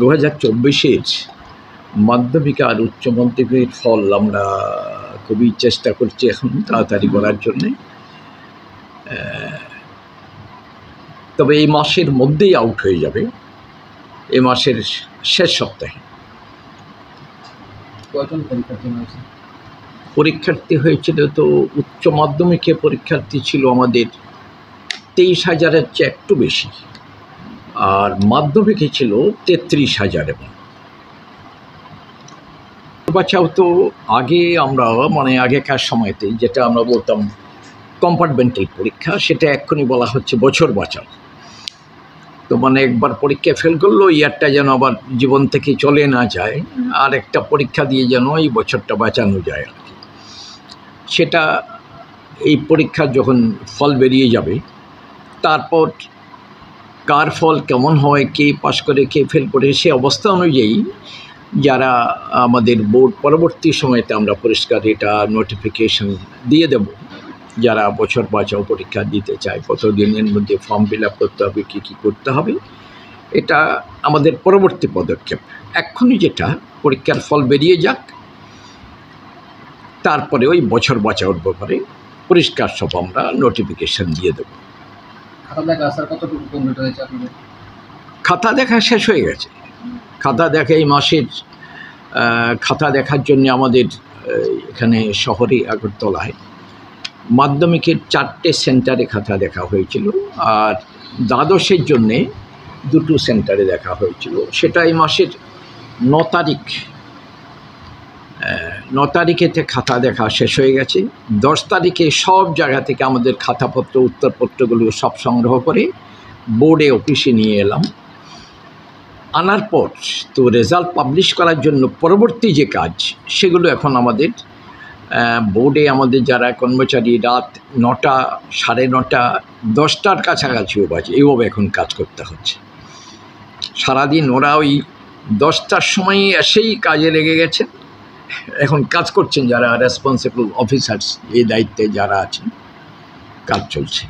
দু হাজার চব্বিশের মাধ্যমিক আর উচ্চ মাধ্যমিকের ফল আমরা খুবই চেষ্টা করছি এখন তাড়াতাড়ি করার জন্যে। তবে এই মাসের মধ্যেই আউট হয়ে যাবে। এ মাসের শেষ সপ্তাহে। পরীক্ষার্থী হয়েছে? পরীক্ষার্থী হয়েছিল তো উচ্চ মাধ্যমিকে পরীক্ষার্থী ছিল আমাদের তেইশ হাজারের চেয়ে একটু বেশি। আর মাধ্যমিকে ছিল তেত্রিশ হাজারের মতো বাচ্চাও তো আগে আমরা মানে আগেকার সময়তে যেটা আমরা বলতাম কম্পার্টমেন্টাল পরীক্ষা, সেটা এক্ষুনি বলা হচ্ছে বছর বাঁচাও। তো মানে একবার পরীক্ষা ফেল করল, ইয়ারটা যেন আবার জীবন থেকে চলে না যায় আর একটা পরীক্ষা দিয়ে যেন এই বছরটা বাঁচানো যায় আর কি। সেটা এই পরীক্ষার যখন ফল বেরিয়ে যাবে, তারপর কার ফল কেমন হয়, কে পাশ করে, কে ফেল করে, সে অবস্থা অনুযায়ী যারা আমাদের বোর্ড পরবর্তী সময়তে আমরা পরিষ্কার এটা নোটিফিকেশন দিয়ে দেব। যারা বছর বাঁচাও পরীক্ষা দিতে চায় কত দিনের মধ্যে ফর্ম ফিল আপ করতে হবে, কী কী করতে হবে, এটা আমাদের পরবর্তী পদক্ষেপ। এক্ষুনি যেটা, পরীক্ষার ফল বেরিয়ে যাক, তারপরে ওই বছর বাঁচাওর ব্যাপারে পরিষ্কার সব আমরা নোটিফিকেশন দিয়ে দেবো। খাতা দেখা শেষ হয়ে গেছে। খাতা দেখা এই মাসের খাতা দেখার জন্য আমাদের এখানে শহরে আগরতলায় মাধ্যমিকের চারটে সেন্টারে খাতা দেখা হয়েছিল, আর দ্বাদশের জন্যে দুটো সেন্টারে দেখা হয়েছিল। সেটা এই মাসের ন তারিখ ন তারিখেতে খাতা দেখা শেষ হয়ে গেছে। দশ তারিখে সব জায়গা থেকে আমাদের খাতাপত্র, উত্তরপত্রগুলো সব সংগ্রহ করে বোর্ডে অফিসে নিয়ে এলাম। আনার পর তো রেজাল্ট পাবলিশ করার জন্য পরবর্তী যে কাজ, সেগুলো এখন আমাদের বোর্ডে আমাদের যারা কর্মচারী রাত নটা, সাড়ে নটা, দশটার কাছাকাছিও বাজে এইভাবে এখন কাজ করতে হচ্ছে। সারাদিন ওরা ওই দশটার সময় এসেই কাজে লেগে গেছে এখন কাজ করছেন যারা রেসপন্সিবল অফিসার্স এই দায়িত্বে যারা আছেন কাজ চলছে।